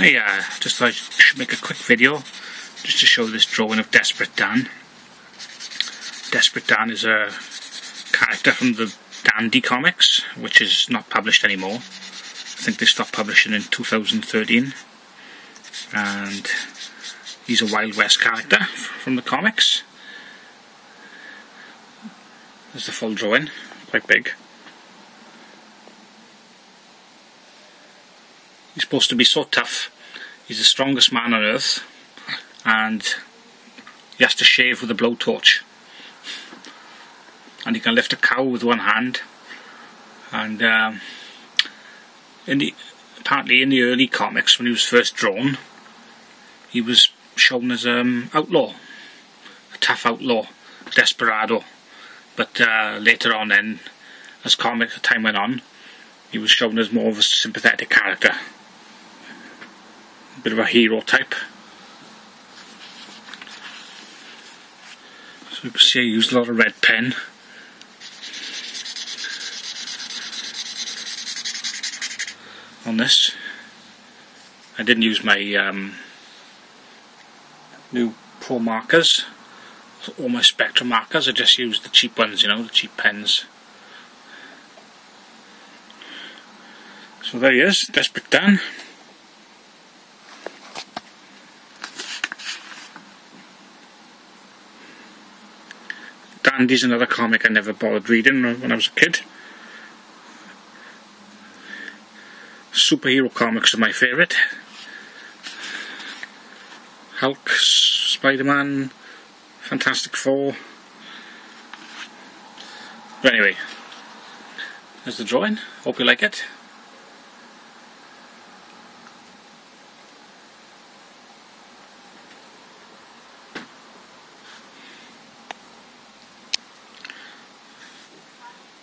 I uh, just thought I should make a quick video just to show this drawing of Desperate Dan. Desperate Dan is a character from the Dandy comics, which is not published anymore. I think they stopped publishing in 2013. And he's a Wild West character from the comics. There's the full drawing, quite big. He's supposed to be so tough. He's the strongest man on earth. And he has to shave with a blowtorch. And he can lift a cow with one hand. And um, in the, apparently in the early comics, when he was first drawn, he was shown as an um, outlaw. A tough outlaw. Desperado. But uh, later on then, as comic time went on, he was shown as more of a sympathetic character bit of a hero type. So you can see I used a lot of red pen. on this. I didn't use my um, new pro markers all my Spectrum markers, I just used the cheap ones, you know, the cheap pens. So there he is, Desperate Dan. Dandy's another comic I never bothered reading when I was a kid. Superhero comics are my favourite. Hulk, Spider-Man, Fantastic Four. But anyway, there's the drawing. Hope you like it.